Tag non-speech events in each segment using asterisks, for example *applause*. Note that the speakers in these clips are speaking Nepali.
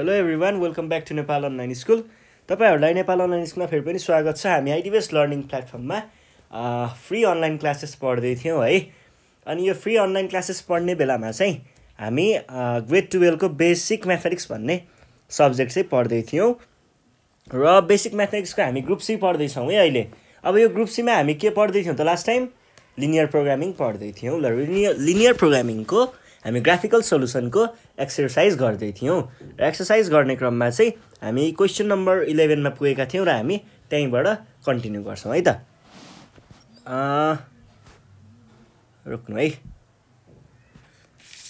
Hello everyone welcome back to Nepal online school तपाईँहरूलाई नेपाल अनलाइन स्कुलमा फेरि पनि स्वागत छ हामी आइडिबेस लर्निङ प्लेटफर्ममा फ्री अनलाइन क्लासेस पढ्दै थियौँ है। अनि यो फ्री अनलाइन क्लासेस पढ्ने बेलामा चाहिँ हामी ग्रेड टुवेल्भको बेसिक म्याथमेटिक्स भन्ने सब्जेक्ट चाहिँ पढ्दै थियौँ। र बेसिक म्याथमेटिक्सको हामी ग्रुप सी पढ्दैछौँ है अहिले। अब यो ग्रुप सीमा हामी के पढ्दै थियौँ त लास्ट टाइम लिनियर प्रोग्रामिङ पढ्दै थियौँ। ल लिनियर लिनियर प्रोग्रामिङको हामी ग्राफिकल सोल्युसनको एक्सर्साइज गर्दै थियौँ। र एक्सर्साइज गर्ने क्रममा चाहिँ हामी क्वेसन नम्बर इलेभेनमा पुगेका थियौँ र हामी त्यहीँबाट कन्टिन्यू गर्छौँ है त। रोक्नु है।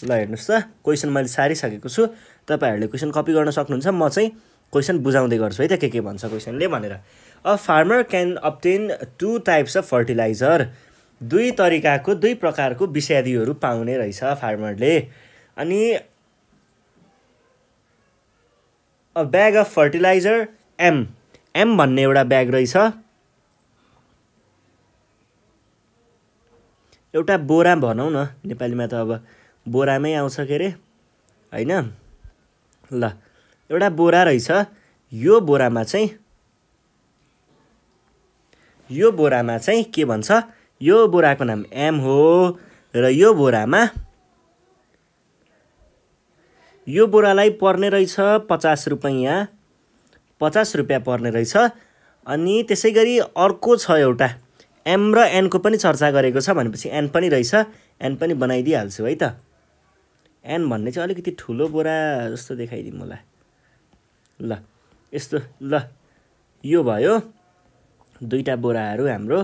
ल हेर्नुहोस् त क्वेसन मैले सारिसकेको छु। तपाईँहरूले क्वेसन कपी गर्न सक्नुहुन्छ। म चाहिँ क्वेसन बुझाउँदै गर्छु है त के के भन्छ क्वेसनले भनेर। A farmer can obtain two types of fertilizer दुई तरिकाको दुई प्रकारको विषादीहरू पाउने रहेछ फार्मरले। अनि a bag of fertilizer M M भन्ने एउटा ब्याग रहेछ। एउटा बोरा भनौँ न नेपालीमा त अब बोरामै आउँछ के अरे? होइन? ल एउटा बोरा रहेछ। यो बोरामा चाहिँ यो बोरामा चाहिँ के भन्छ? यो बोराको नाम एम हो र यो बोरामा यो बोरालाई पर्ने रहेछ पचास रुपियाँ। पचास रुपियाँ पर्ने रहेछ। अनि त्यसै गरी अर्को छ एउटा। एम र एनको पनि चर्चा गरेको छ भनेपछि एन पनि रहेछ। एन पनि बनाइदिइहाल्छु है त। एन भन्ने चाहिँ अलिकति ठुलो बोरा जस्तो देखाइदिउँ मलाई ल यस्तो ल यो भयो। दुईवटा बोराहरू हाम्रो।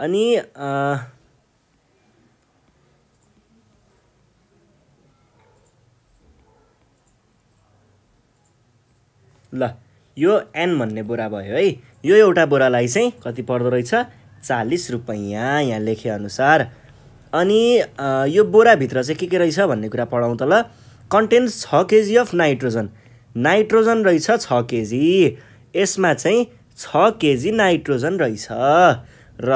अनि ल यो एन भन्ने बोरा भयो है। यो एउटा बोरालाई चाहिँ कति पर्दो रहेछ? चालिस रुपियाँ यहाँ लेखेअनुसार। अनि यो बोराभित्र चाहिँ के के रहेछ भन्ने कुरा पढाउँ त ल। कन्टेन्स छ केजी अफ नाइट्रोजन। नाइट्रोजन रहेछ छ केजी। यसमा चाहिँ छ केजी नाइट्रोजन रहेछ। र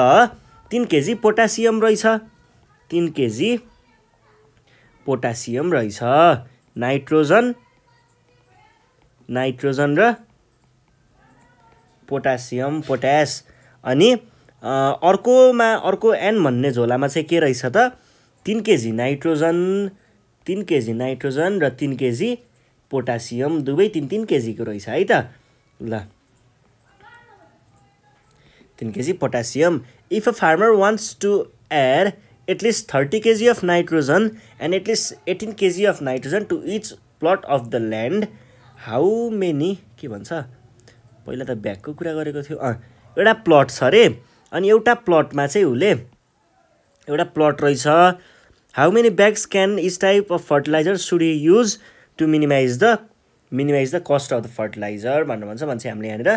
तिन केजी पोटासियम रहेछ। तिन केजी पोटासियम रहेछ। नाइट्रोजन नाइट्रोजन र पोटासियम पोट्यास। अनि अर्कोमा अर्को एन भन्ने झोलामा चाहिँ के रहेछ त? तिन केजी नाइट्रोजन तिन केजी नाइट्रोजन र तिन केजी पोटासियम दुवै तिन तिन केजीको रहेछ है त? ल। तिन KG potassium. If a farmer wants to add at least thirty KG of nitrogen and at least eighteen KG of nitrogen to each plot of the land how many के भन्छ? पहिला त ब्यागको कुरा गरेको थियो। अँ एउटा प्लट छ अरे अनि एउटा प्लटमा चाहिँ उसले एउटा प्लट रहेछ। How many bags can each type of fertilizer should use to minimize the minimize the cost of the fertilizer भनेर भन्छ। मान्छे हामीले यहाँनिर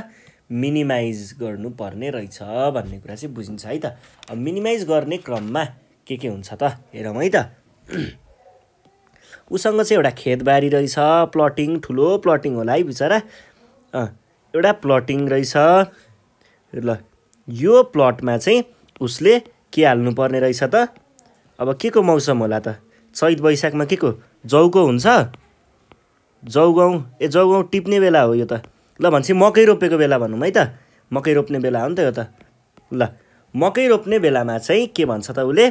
मिनिमाइज गर्नुपर्ने रहेछ भन्ने कुरा चाहिँ बुझिन्छ है त। अब मिनिमाइज गर्ने क्रममा के के हुन्छ त? हेरौँ है त। उसँग चाहिँ एउटा खेतबारी रहेछ प्लटिङ ठुलो प्लटिङ होला है बिचरा। एउटा प्लटिङ रहेछ। ल यो प्लटमा चाहिँ उसले के हाल्नुपर्ने रहेछ त? अब के को मौसम होला त? चैत वैशाखमा के को? जौको हुन्छ? जौगाउँ ए जौगाउँ टिप्ने बेला हो यो त। ल भनेपछि मकै रोपेको बेला भनौँ है त। मकै रोप्ने बेला हो नि त यो त। ल मकै रोप्ने बेलामा चाहिँ के भन्छ त उसले?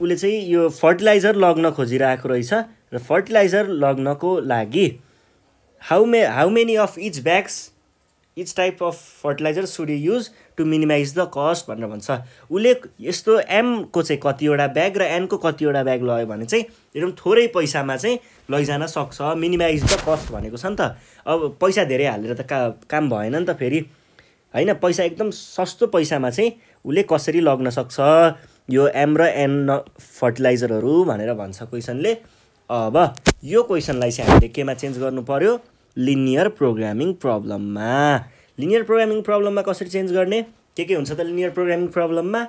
उसले चाहिँ यो फर्टिलाइजर लग्न खोजिरहेको रहेछ र फर्टिलाइजर लग्नको लागि how may how many of each bags each type of fertilizer should you use to minimize the cost भनेर भन्छ। उसले यस्तो एमको चाहिँ कतिवटा ब्याग र एनको कतिवटा ब्याग लग्यो भने चाहिँ एकदम थोरै पैसामा चाहिँ लैजान सक्छ मिनिमाइज द कस्ट भनेको छ नि त। अब पैसा धेरै हालेर त का काम भएन नि त फेरि। होइन पैसा एकदम सस्तो पैसामा चाहिँ उसले कसरी लग्न सक्छ यो एम र एन फर्टिलाइजरहरू भनेर भन्छ क्वेसनले। अब यो क्वेसनलाई चाहिँ हामीले केमा चेन्ज गर्नु पऱ्यो लिनियर प्रोग्रामिङ प्रब्लममा लिनियर प्रोग्रामिङ प्रब्लममा कसरी चेन्ज गर्ने? के के हुन्छ त लिनियर प्रोग्रामिङ प्रब्लममा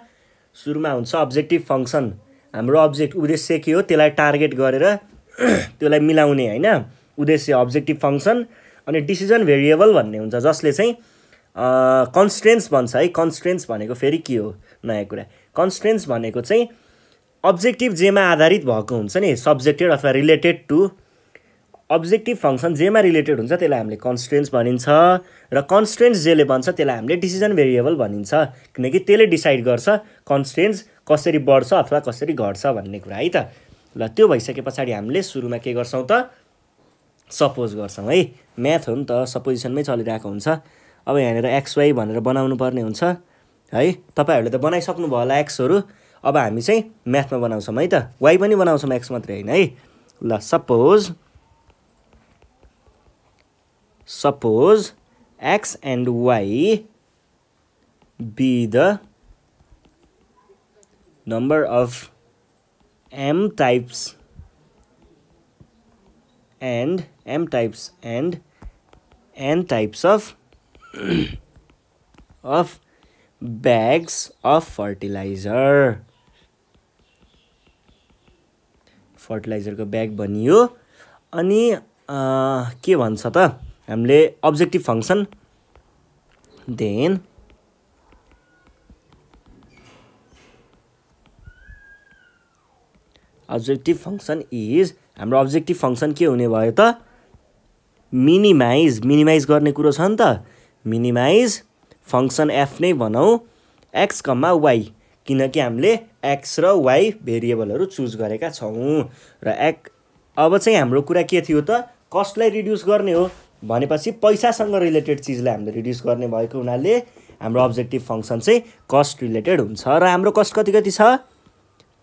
सुरुमा हुन्छ अब्जेक्टिभ फङ्सन हाम्रो अब्जेक्ट उद्देश्य के हो? त्यसलाई टार्गेट गरेर *clears throat* त्यसलाई मिलाउने होइन? उद्देश्य अब्जेक्टिभ फङ्सन अनि डिसिजन भेरिएबल भन्ने हुन्छ जसले चाहिँ कन्सटेन्स भन्छ है। कन्सटेन्स भनेको फेरि के हो? नयाँ कुरा। कन्सटेन्स भनेको चाहिँ अब्जेक्टिभ जेमा आधारित भएको हुन्छ नि। सब्जेक्टेड अथवा रिलेटेड टु अब्जेक्टिभ फङ्सन जेमा रिलेटेड हुन्छ त्यसलाई हामीले कन्सटेन्स भनिन्छ र कन्सटेन्स जेले बन्छ त्यसलाई हामीले डिसिजन भेरिएबल भनिन्छ। किनकि त्यसले डिसाइड गर्छ कन्सटेन्स कसरी बढ्छ अथवा कसरी घट्छ भन्ने कुरा है त? ल त्यो भइसके पछाडि हामीले सुरुमा के गर्छौँ त? सपोज गर्छौँ है? म्याथ हो नि त सपोजिसनमै चलिरहेको हुन्छ। अब यहाँनिर एक्सवाई भनेर बनाउनु पर्ने हुन्छ है? तपाईँहरूले त बनाइसक्नु भयो होला एक्सहरू अब हामी चाहिँ म्याथमा बनाउँछौँ है त? वाइ पनि बनाउँछौँ एक्स मात्रै होइन है? ल suppose suppose X and Y be the number of m types and m types and n types of of bags of fertilizer फर्टिलाइजरको ब्याग बनियो अनि के भन्छ त हामीले objective function then objective function is हाम्रो अब्जेक्टिभ फङ्सन के हुने भयो त? मिनिमाइज मिनिमाइज गर्ने कुरो छ नि त। मिनिमाइज फङ्सन एफ नै भनौँ एक्स कम्मा वाइ किनकि हामीले एक्स र वाइ भेरिएबलहरू चुज गरेका छौँ। र एक अब चाहिँ हाम्रो कुरा के थियो त? कस्टलाई रिड्युस गर्ने हो। भनेपछि पैसासँग रिलेटेड चिजलाई हामीले रिड्युस गर्ने भएको हुनाले हाम्रो अब्जेक्टिभ फङ्सन चाहिँ कस्ट रिलेटेड हुन्छ र हाम्रो कस्ट कति कति छ?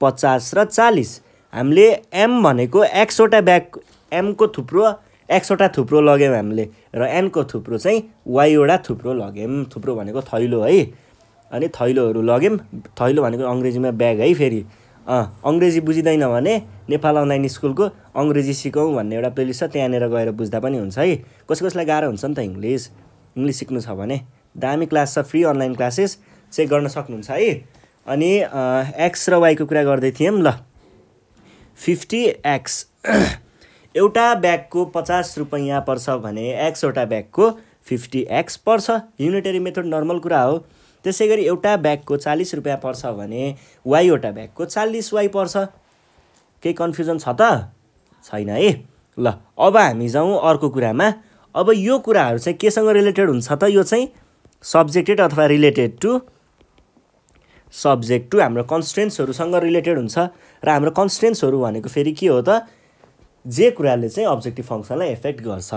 पचास र चालिस। हामीले एम भनेको एक्सवटा ब्याग एमको थुप्रो एक्सवटा थुप्रो लग्यौँ हामीले र एनको थुप्रो चाहिँ वाइवटा थुप्रो लग्यौँ थुप्रो भनेको थैलो है। अनि थैलोहरू लग्यौँ थैलो भनेको अङ्ग्रेजीमा ब्याग है फेरि। अङ्ग्रेजी बुझिँदैन भने नेपाल अनलाइन स्कुलको अङ्ग्रेजी सिकौँ भन्ने एउटा प्लेलिस्ट छ त्यहाँनिर गएर बुझ्दा पनि हुन्छ है। कसै कसैलाई गाह्रो हुन्छ नि त इङ्ग्लिस। इङ्ग्लिस सिक्नु छ भने दामी क्लास छ फ्री अनलाइन क्लासेस चेक गर्न सक्नुहुन्छ है। अनि एक्स र वाईको कुरा गर्दै थियौँ ल। Fifty x. *clears throat* एउटा ब्यागको पचास रुपियाँ पर्छ भने एक्सवटा ब्यागको फिफ्टी एक्स पर्छ। युनिटरी मेथड नर्मल कुरा हो। त्यसै गरी एउटा ब्यागको चालिस रुपियाँ पर्छ भने वाइवटा ब्यागको चालिस वाइ पर्छ। केही कन्फ्युजन छ त? छैन है ल अब हामी जाउँ अर्को कुरामा। अब यो कुराहरू चाहिँ केसँग रिलेटेड हुन्छ त? यो चाहिँ सब्जेक्टेड अथवा रिलेटेड टु सब्जेक्ट टु हाम्रो कन्सटेन्ट्सहरूसँग रिलेटेड हुन्छ। र हाम्रो कन्सटेन्ट्सहरू भनेको फेरि के हो त? जे कुराले चाहिँ अब्जेक्टिभ फङ्सनलाई एफेक्ट गर्छ।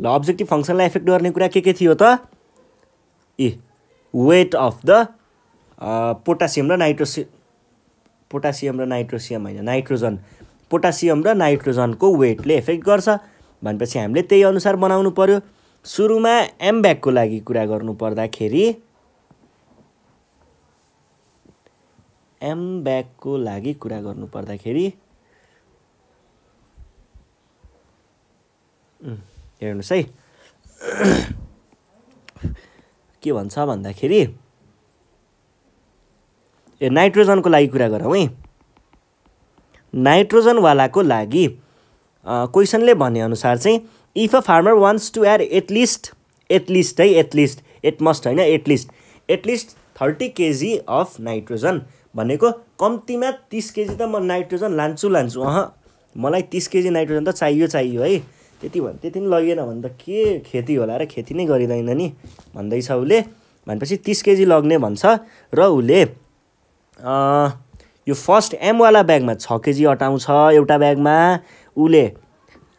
ल अब्जेक्टिभ फङ्सनलाई एफेक्ट गर्ने कुरा के के थियो त? A weight of the potassium र नाइट्रोसि पोटासियम र नाइट्रोसियम होइन नाइट्रोजन पोटासियम र नाइट्रोजनको वेटले एफेक्ट गर्छ। भनेपछि हामीले त्यही अनुसार बनाउनु पऱ्यो सुरुमा एम ब्यागको लागि कुरा गर्नु पर्दाखेरि एम ब्यागको लागि कुरा गर्नु पर्दाखेरि हेर्नुहोस् है। के भन्छ भन्दाखेरि ए नाइट्रोजनको लागि कुरा गरौँ है। नाइट्रोजनवालाको लागि क्वेसनले भनेअनुसार चाहिँ if a farmer wants to add at least at least है एटलिस्ट एट मस्ट होइन at least at least thirty KG of nitrogen भनेको कम्तीमा तिस केजी त म नाइट्रोजन लान्छु लान्छु। अह मलाई तिस केजी नाइट्रोजन त चाहियो चाहियो है। त्यति भन् त्यति पनि लगेन भने त के खेती होला र खेती नै गरिँदैन नि भन्दैछ उसले। भनेपछि तिस केजी लग्ने भन्छ र उसले यो फर्स्ट एमवाला ब्यागमा छ केजी अटाउँछ एउटा ब्यागमा। उसले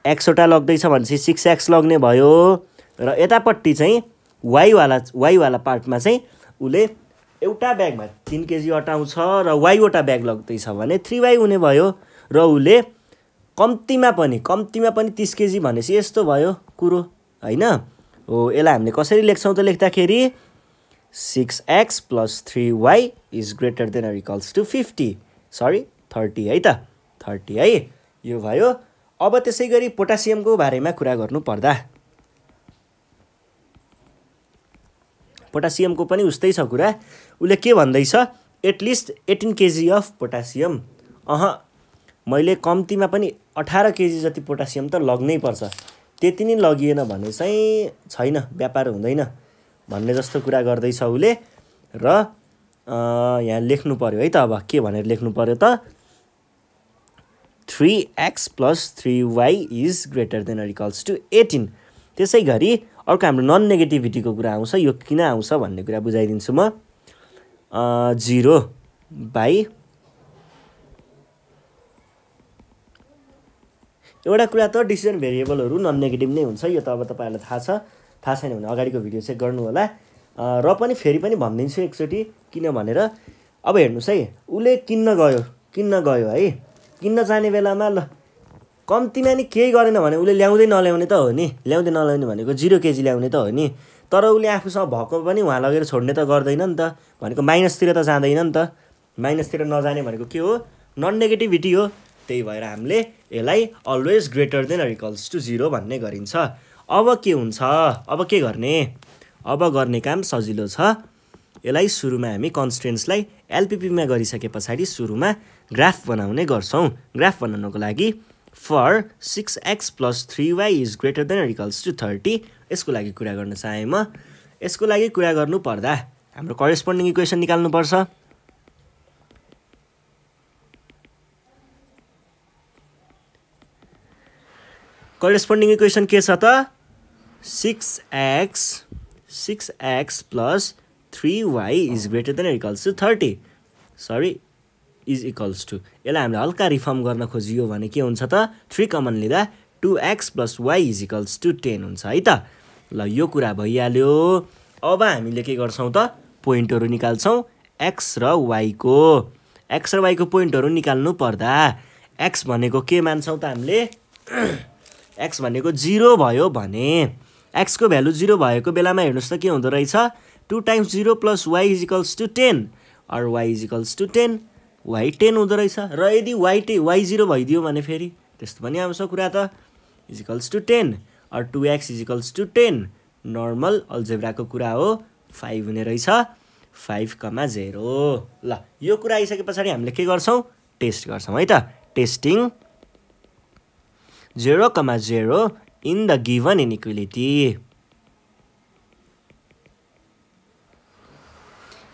एक्सवटा लग्दैछ भनेपछि सिक्स एक्स लग्ने भयो र यतापट्टि चाहिँ वाइवाला वाइवाला पार्टमा चाहिँ उसले एउटा ब्यागमा तिन केजी अटाउँछ र वाइवटा ब्याग लग्दैछ भने थ्री वाइ हुने भयो र उसले कम्तीमा पनि कम्तीमा पनि तिस केजी भनेपछि यस्तो भयो कुरो होइन? हो यसलाई हामीले कसरी लेख्छौँ त लेख्दाखेरि six X plus three Y is greater than or to fifty sorry thirty है त? थर्टी है? यो भयो। अब त्यसै गरी पोटासियमको बारेमा कुरा गर्नु पर्दा पोटासियमको पनि उस्तै छ कुरा। उसले के भन्दैछ? At least eighteen KG of potassium uh मैले कम्तीमा पनि अठार केजी जति पोटासियम त लग्नै पर्छ। त्यति नै लगिएन भने चाहिँ छैन व्यापार हुँदैन भन्ने जस्तो कुरा गर्दैछ उसले र यहाँ लेख्नु पऱ्यो है त अब के भनेर लेख्नु पऱ्यो त? Three X plus three Y is greater than or equals to eighteen. त्यसै गरी अर्को हाम्रो नन नेगेटिभिटीको कुरा आउँछ यो किन आउँछ भन्ने कुरा बुझाइदिन्छु म। जिरो बाई एउटा कुरा त डिसिजन भेरिएबलहरू नन नेगेटिभ नै हुन्छ यो त अब तपाईँहरूलाई थाहा छ। थाहा छैन भने अगाडिको भिडियो चाहिँ गर्नु होला र पनि फेरि पनि भनिदिन्छु एकचोटि किन भनेर। अब हेर्नुहोस् है उसले किन्न गयो किन्न गयो है। किन्न जाने बेलामा ल कम्तीमा नि केही गरेन भने उसले ल्याउँदै नल्याउने त हो नि। ल्याउँदै नल्याउने भनेको जिरो केजी ल्याउने त हो नि। तर उसले आफूसँग भएको पनि उहाँ लगेर छोड्ने त गर्दैन नि त। भनेको माइनसतिर त जाँदैन नि त। माइनसतिर नजाने भनेको के हो? नन नेगेटिभिटी हो। त्यही भएर हामीले यसलाई always greater than equals to zero भन्ने गरिन्छ। अब के हुन्छ? अब के गर्ने? अब गर्ने काम सजिलो छ। यसलाई सुरुमा हामी कन्सटेन्सलाई एलपिपीमा गरिसके पछाडि सुरुमा ग्राफ बनाउने गर्छौँ। ग्राफ बनाउनको लागि for six X plus three Y is greater than equals to thirty यसको लागि कुरा गर्न चाहेँ म। यसको लागि कुरा गर्नु पर्दा हाम्रो करेस्पोन्डिङ इक्वेसन निकाल्नुपर्छ। करेस्पोन्डिङ इक्वेसन के छ त six X six X plus three Y is greater than equals to thirty sorry is equals to यसलाई हामीले हल्का रिफर्म गर्न खोजियो भने के हुन्छ त? थ्री कमन लिँदा two X plus Y is equals to ten हुन्छ है त? ल यो कुरा भइहाल्यो। अब हामीले के गर्छौँ त? पोइन्टहरू निकाल्छौँ एक्स र वाइको एक्स र वाइको पोइन्टहरू निकाल्नु पर्दा एक्स भनेको के मान्छौँ त हामीले? एक्स भनेको जिरो भयो भने एक्सको भ्यालु जिरो भएको बेलामा हेर्नुहोस् त के हुँदो रहेछ? Two times zero plus Y is equals to ten or Y is equals to ten Y ten हुँदो रहेछ। र यदि वाइ टे वाइ जिरो भइदियो भने फेरि त्यस्तो पनि आउँछ कुरा त। Is equals to ten or two X is equals to ten normal अल्जेब्राको कुरा हो। फाइभ हुने रहेछ। फाइभ कमा जेरो ल यो कुरा आइसके पछाडि हामीले के गर्छौँ? टेस्ट गर्छौँ है त। Testing 0 comma 0 in the given inequality.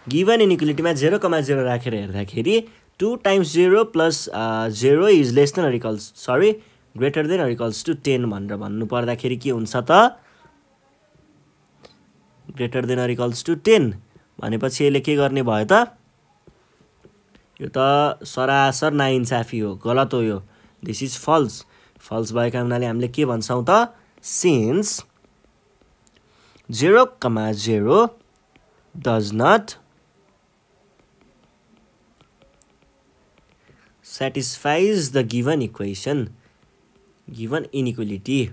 Given इनिक्वालिटीमा zero comma zero राखेर हेर्दाखेरि two times zero plus zero is less than or equals sorry greater than or equals to ten भनेर भन्नु पर्दाखेरि के हुन्छ त? Greater than or equals to ten भनेपछि यसले के गर्ने भयो त? यो त सरासर नाइन्साफी हो गलत हो यो. दिस इज फल्स फल्स भएका हुनाले हामीले के भन्छौँ त since zero comma zero does not satisfies the given equation given inequality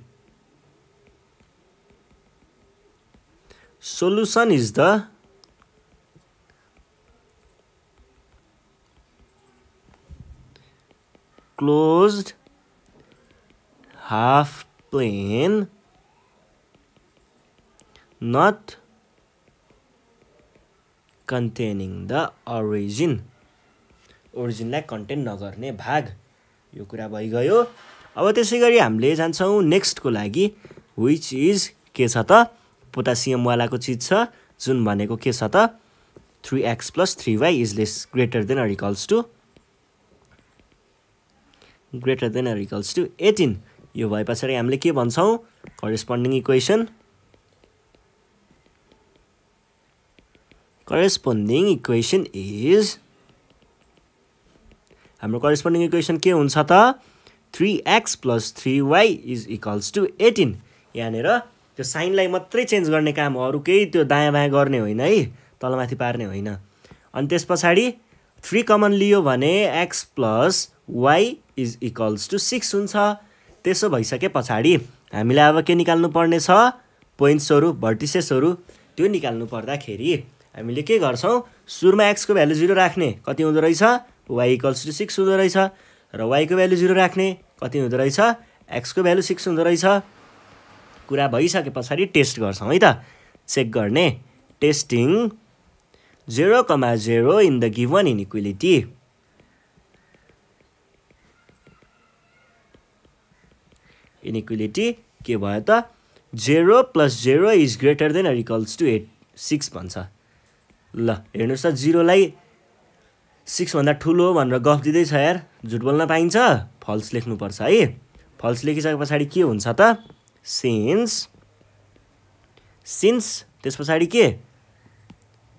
solution is the closed half plane not containing the origin. ओरिजिनलाई कन्टेन्ट नगर्ने भाग। यो कुरा भइगयो। अब त्यसै गरी हामीले जान्छौँ नेक्स्टको लागि विच इज के छ त? पोटासियमवालाको चिज छ जुन भनेको के छ त? Three X plus three Y is less greater than or equals to greater than or equals to eighteen यो भए पछाडि हामीले के भन्छौँ? Corresponding equation corresponding equation is हाम्रो करेस्पोन्डिङ इक्वेसन के हुन्छ त? Three X plus three Y is equals to eighteen यहाँनिर त्यो साइनलाई मात्रै चेन्ज गर्ने काम हो अरू केही त्यो दायाँ बायाँ गर्ने होइन है तलमाथि पार्ने होइन। अनि त्यस पछाडि थ्री कमन लियो भने X plus Y is equals to six हुन्छ। त्यसो भइसके पछाडि हामीलाई अब के निकाल्नु पर्ने छ पोइन्ट्सहरू भर्टिसेसहरू त्यो निकाल्नु पर्दाखेरि हामीले के गर्छौँ? सुरुमा एक्सको भ्यालु जिरो राख्ने कति हुँदो रहेछ? वाइ इक्वल्स टु सिक्स हुँदो रहेछ। र वाइको भ्यालु जिरो राख्ने कति हुँदो रहेछ? एक्सको भ्यालु सिक्स हुँदो रहेछ। कुरा भइसके पछाडि टेस्ट गर्छौँ है त? चेक गर्ने। Testing zero comma zero in the given equality inequality के भयो त zero plus zero is greater than equals to eight six भन्छ। ल हेर्नुहोस् त जिरोलाई सिक्सभन्दा ठुलो भनेर गफ दिँदैछ यार झुट बोल्न पाइन्छ? फल्स लेख्नुपर्छ है। फल्स लेखिसके पछाडि के हुन्छ त? सिन्स सिन्स त्यस पछाडि के?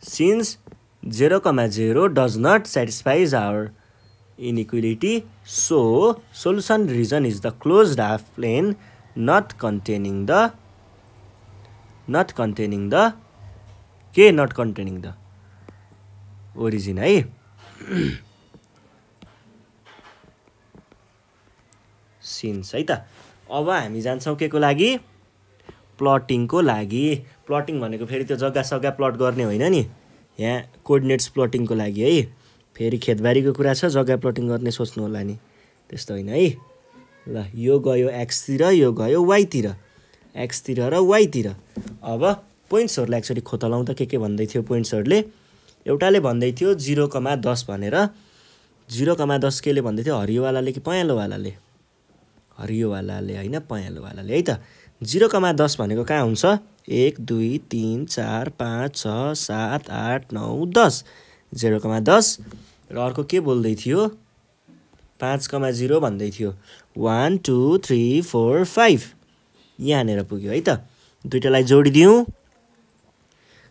Since zero comma zero does not satisfies our inequality so solution region is the close half plane not containing the not containing the के नट कन्टेनिङ द ओरिजिन है सिन्स है त अब हामी जान्छौँ के को लागि? प्लटिङको लागि। प्लटिङ भनेको फेरि त्यो जग्गा सग्गा प्लट गर्ने होइन नि? यहाँ कोअर्डिनेट्स प्लटिङको लागि है? फेरि खेतबारीको कुरा छ जग्गा प्लटिङ गर्ने सोच्नु होला नि। त्यस्तो होइन है। ल यो गयो एक्सतिर यो गयो वाइतिर एक्सतिर र वाइतिर अब पोइन्ट्सहरूलाई एक्चुली खोतलाउँ त के के भन्दै थियो पोइन्ट्सहरूले। एउटाले भन्दै थियो जिरो कमा दस भनेर। जिरो कमा दस केले भन्दै थियो? हरियोवालाले कि पँयालोवालाले? हरियोवालाले होइन पँयालोवालाले। है त। जिरो कमा दस भनेको कहाँ हुन्छ? एक दुई तिन चार पाँच छ सात आठ नौ दस। जिरो कमा दस र अर्को के बोल्दै थियो? पाँच कमा जिरो भन्दै थियो। One two three four five यहाँनिर पुग्यो है त। दुइटालाई जोडिदिउँ।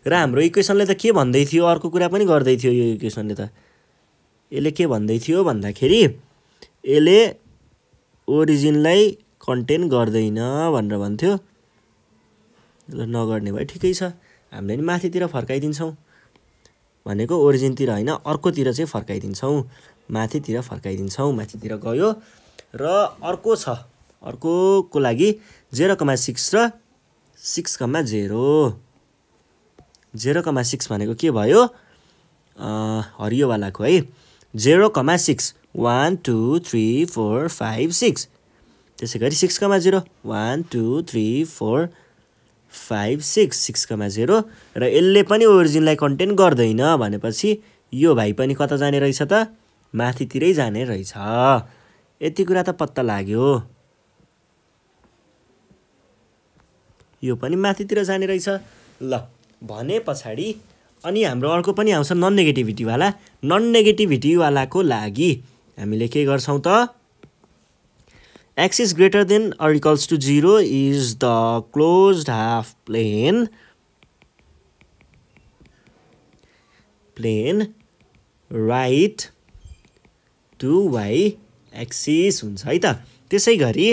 र हाम्रो इक्वेसनले त के भन्दै थियो? अर्को कुरा पनि गर्दै थियो यो इक्वेसनले त। यसले के भन्दै थियो भन्दाखेरि यसले ओरिजिनलाई कन्टेन गर्दैन भनेर भन्थ्यो। ल नगर्ने भए ठिकै छ। हामीले नि माथितिर फर्काइदिन्छौँ। भनेको ओरिजिनतिर होइन अर्कोतिर चाहिँ फर्काइदिन्छौँ। माथितिर फर्काइदिन्छौँ माथितिर गयो। र अर्को छ अर्कोको लागि जेरो कमा सिक्स र six comma zero. Zero comma six भनेको के भयो? हरियोवालाको है। Zero comma six one two three four five six. त्यसै गरी six comma zero one two three four five six six comma zero र यसले पनि ओरिजिनलाई कन्टेन गर्दैन भनेपछि यो भाइ पनि कता जाने रहेछ त? माथितिरै जाने रहेछ। यति कुरा त पत्ता लाग्यो। यो पनि माथितिर जाने रहेछ। ल भने पछाडि। अनि हाम्रो अर्को पनि आउँछ नन नेगेटिभिटीवाला नन नेगेटिभिटीवालाको लागि हामीले के गर्छौँ त? Is greater than or equals to zero is the close half plane plane right to Y axis हुन्छ है त? त्यसै गरी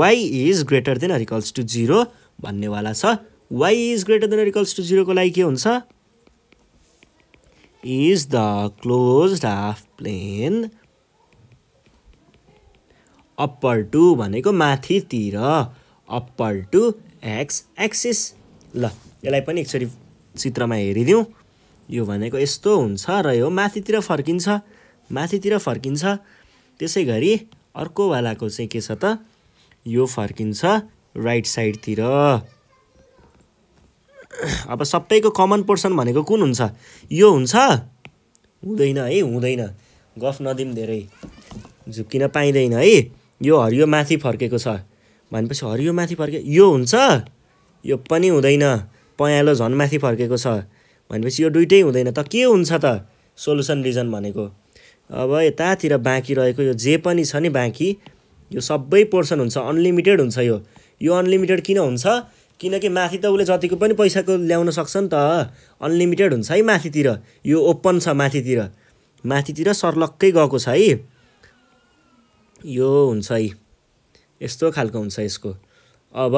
Y is greater than or equals to zero भन्नेवाला छ। Y is greater than equals to जिरोको लागि के हुन्छ? Is the close half plane upper to भनेको माथितिर अप्पर टु एक्स एक्सिस ल यसलाई पनि एकचोटि चित्रमा हेरिदिउँ। यो भनेको यस्तो हुन्छ र यो माथितिर फर्किन्छ माथितिर फर्किन्छ। त्यसै गरी अर्कोवालाको चाहिँ के छ त? यो फर्किन्छ राइट साइडतिर अब सबैको कमन पोर्सन भनेको कुन हुन्छ? यो हुन्छ? हुँदैन है हुँदैन। गफ नदिउँ धेरै। झुक्किन पाइँदैन है। यो हरियो माथि फर्केको छ। भनेपछि हरियो माथि फर्के यो हुन्छ? यो पनि हुँदैन। पँयालो झन् माथि फर्केको छ। भनेपछि यो दुइटै हुँदैन। त के हुन्छ त? सोलुसन रिजन भनेको। अब यतातिर बाँकी रहेको यो जे पनि छ नि बाँकी यो सबै पोर्सन हुन्छ। अनलिमिटेड हुन्छ यो। यो अनलिमिटेड किन हुन्छ? किनकि माथि त उसले जतिको पनि पैसाको ल्याउन सक्छ नि त। अनलिमिटेड हुन्छ है माथितिर। यो ओपन छ माथितिर। माथितिर सर्लक्कै गएको छ है। यो हुन्छ है। यस्तो खालको हुन्छ यसको। अब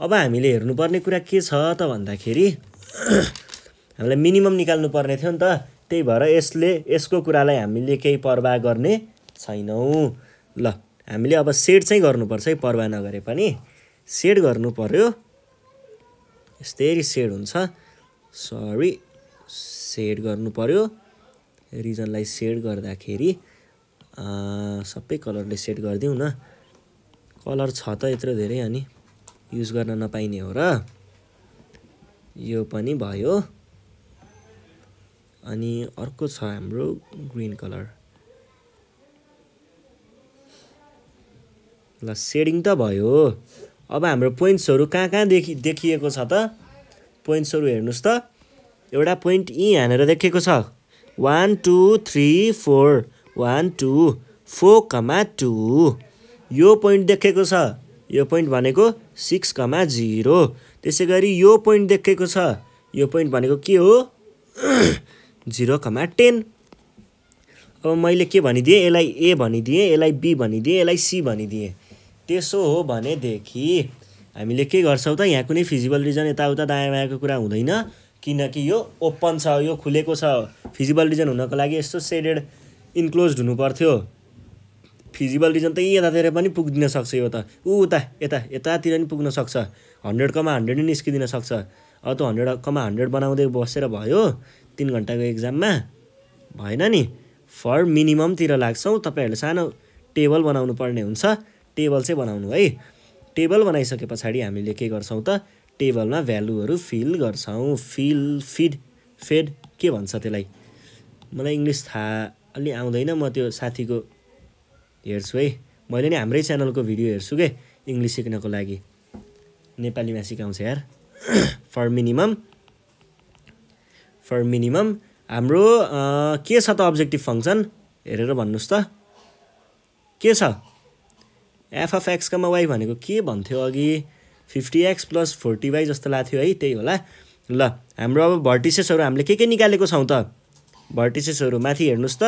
अब हामीले हेर्नुपर्ने कुरा के छ त भन्दाखेरि हामीलाई मिनिमम निकाल्नु पर्ने थियो नि त। त्यही भएर यसले यसको कुरालाई हामीले केही पर्वाह गर्ने छैनौँ। ल हामीले अब सेड चाहिँ गर्नुपर्छ है पर्वाह नगरे पनि। सेड गर्नु पऱ्यो यस्तै सेड हुन्छ। सरी सेड गर्नु पऱ्यो रिजनलाई सेड गर्दाखेरि सबै कलरले सेट गरिदिउँ न। कलर छ त यत्रो धेरै अनि युज गर्न नपाइने हो र। यो पनि भयो। अनि अर्को छ हाम्रो ग्रिन कलर। ल सेडिङ त भयो। अब हाम्रो पोइन्ट्सहरू कहाँ कहाँ देखि देखिएको छ त? पोइन्ट्सहरू हेर्नुहोस् त। एउटा पोइन्ट यी यहाँनिर देखिएको छ। One two three four one two four comma two यो पोइन्ट देखेको छ। यो पोइन्ट भनेको सिक्स कमा जिरो त्यसै गरी यो पोइन्ट देखेको छ। यो पोइन्ट भनेको के हो? जिरो कमा टेन अब मैले के भनिदिएँ? यसलाई ए भनिदिएँ यसलाई बी भनिदिएँ यसलाई सी भनिदिएँ। त्यसो हो भनेदेखि हामीले के गर्छौँ त? यहाँ कुनै फिजिबल रिजन यताउता दायाँ बायाँको कुरा हुँदैन। किनकि यो ओपन छ यो खुलेको छ। फिजिबल रिजन हुनको लागि यस्तो सेडेड इन्क्लोज हुनु पर्थ्यो। फिजिबल रिजन त यतातिर पनि पुगिदिन सक्छ यो त। ऊ उता यता यतातिर पनि पुग्न सक्छ। हन्ड्रेडकोमा हन्ड्रेड पनि निस्किदिन सक्छ। अब त हन्ड्रेड कमा हन्ड्रेड बनाउँदै बसेर भयो। तिन घन्टाको एक्जाममा भएन नि। फर मिनिममतिर लाग्छौँ तपाईँहरूले सानो टेबल बनाउनु पर्ने हुन्छ। टेबल चाहिँ बनाउनु है। टेबल बनाइसके पछाडि हामीले के गर्छौँ त? टेबलमा भ्यालुहरू फिल गर्छौँ। फिल फिड फेड के भन्छ त्यसलाई? मलाई इङ्ग्लिस थाहा अलि आउँदैन म त्यो साथीको हेर्छु है। मैले नि हाम्रै च्यानलको भिडियो हेर्छु के इङ्ग्लिस सिक्नको लागि। नेपालीमा सिकाउँछ यार। फर मिनिमम फर मिनिमम हाम्रो के छ त अब्जेक्टिभ फङ्सन हेरेर भन्नुहोस् त। के छ? एफ अफ एक्सकामा वाइ भनेको के भन्थ्यो अघि? Fifty x plus forty y जस्तो लाग्थ्यो है त्यही होला। ल हाम्रो अब भर्टिसेसहरू हामीले के के निकालेको छौँ त? भर्टिसेसहरू माथि हेर्नुहोस् त।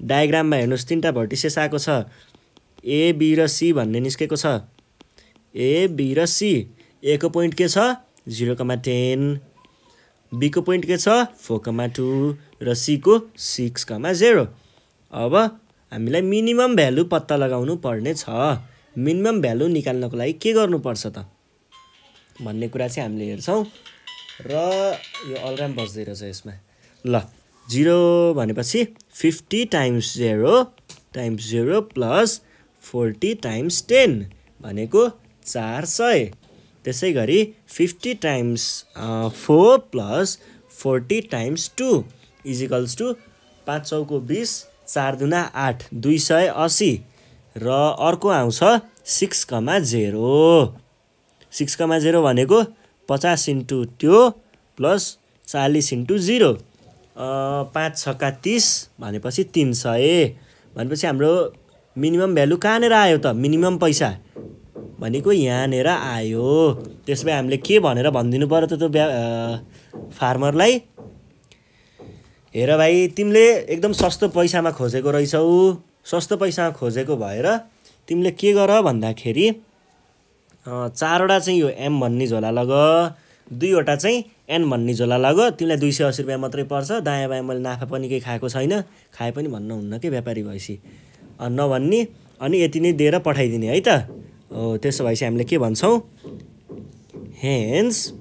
डायग्राममा हेर्नुहोस् तिनवटा भर्टिसेस आएको छ। ए बी र सी भन्ने निस्केको छ। ए बी र सी एको पोइन्ट के छ? Zero comma ten. बीको पोइन्ट के छ? फोर कमा टू र सीको सिक्स कमा जेरो। अब हामीलाई मिनिमम भ्यालु पत्ता लगाउनु पर्ने छ। मिनिमम भ्यालु निकाल्नको लागि के गर्नुपर्छ त? भन्ने कुरा चाहिँ हामीले हेर्छौँ। र यो अलराम बज्दै रहेछ यसमा। ल। जिरो भनेपछि fifty times zero times zero plus forty times ten भनेको चार सय। त्यसै गरी fifty times four plus forty times two equals two पाँच सौको बिस चार दुना आठ दुई सय असी। र अर्को आउँछ six comma zero six comma zero भनेको पचास इन्टु त्यो प्लस चालिस इन्टु जिरो पाँच छक्का तिस भनेपछि तिन सय भनेपछि हाम्रो मिनिमम भ्यालु कहाँनिर आयो त? मिनिमम पैसा। भनेको यहाँनिर आयो। त्यस भए हामीले के भनेर भनिदिनु पऱ्यो त त्यो ब्या फार्मरलाई? हेर भाइ तिमीले एकदम सस्तो पैसामा खोजेको रहेछौ। सस्तो पैसामा खोजेको भएर तिमीले के गर भन्दाखेरि चारवटा चाहिँ यो एम भन्ने झोला लग। दुईवटा चाहिँ एन भन्ने झोला लग तिमीलाई दुई सय असी रुपियाँ मात्रै पर्छ। दायाँ बायाँ मैले नाफा पनि केही खाएको छैन। खाए पनि भन्नुहुन्न कि व्यापारी भएपछि। नभन्ने। अनि यति नै दिएर पठाइदिने है त? हो त्यसो भएपछि हामीले के भन्छौँ? Hence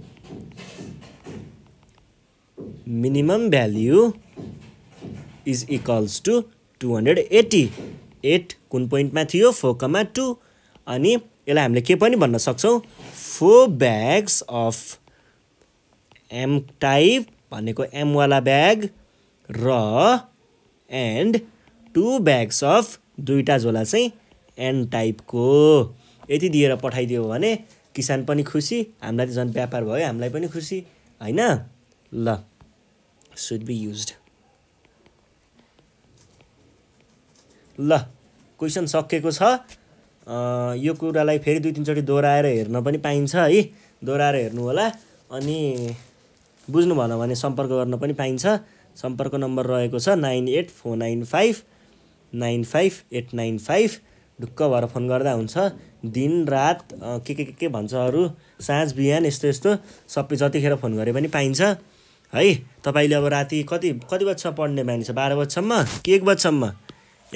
minimum value is equals to two hundred eighty at कुन पोइन्टमा थियो? फोकमा टू अनि यसलाई हामीले के पनि भन्न सक्छौँ? Four bags of M type भनेको एमवाला ब्याग र एन्ड टु ब्याग्स अफ दुईवटा झोला चाहिँ एन टाइपको यति दिएर पठाइदियो भने किसान पनि खुसी हामीलाई त झन् व्यापार भयो हामीलाई पनि खुसी होइन? ल सुड बी युज ल क्वेसन सकिएको छ। यो कुरालाई फेरि दुई तिनचोटि दोहोऱ्याएर हेर्न पनि पाइन्छ है दोहोऱ्याएर हेर्नु होला। अनि बुझ्नु भएन भने सम्पर्क गर्न पनि पाइन्छ। सम्पर्क नम्बर रहेको छ nine eight four nine five nine five eight nine five. ढुक्क भएर फोन गर्दा हुन्छ। दिन रात के के के के भन्छ अरू? साँझ बिहान यस्तो यस्तो। सबै जतिखेर फोन गरे पनि पाइन्छ। है तपाईँले अब राति कति कति बजीसम्म पढ्ने मानिस बाह्र बजीसम्म? कि एक बजीसम्म?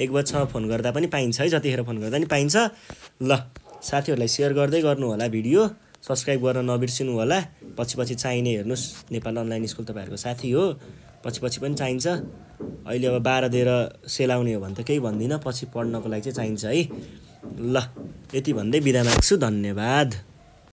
एक बजीसम्म फोन गर्दा पनि पाइन्छ है जतिखेर फोन गर्दा पनि पाइन्छ। ल साथीहरूलाई सेयर गर्दै गर्नु होला भिडियो। सब्सक्राइब गर्न नबिर्सिनु होला। पछि पछि चाहिने हेर्नुहोस् नेपाल अनलाइन स्कुल तपाईँहरूको साथी हो। पछि पछि पनि चाहिन्छ। अहिले अब बाह्र दिएर सेलाउने हो भने त केही भन्दिनँ पछि पढ्नको लागि चाहिँ चाहिन्छ है। ल यति भन्दै बिदा माग्छु। धन्यवाद।